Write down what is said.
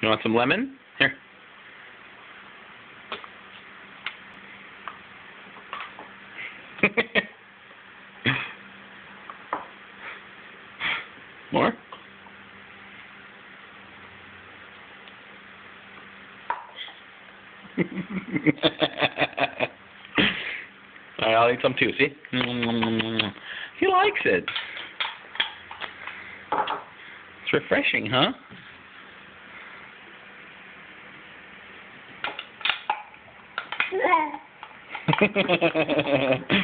You want some lemon? Here. More? I'll eat some too, see? He likes it. It's refreshing, huh? Uh,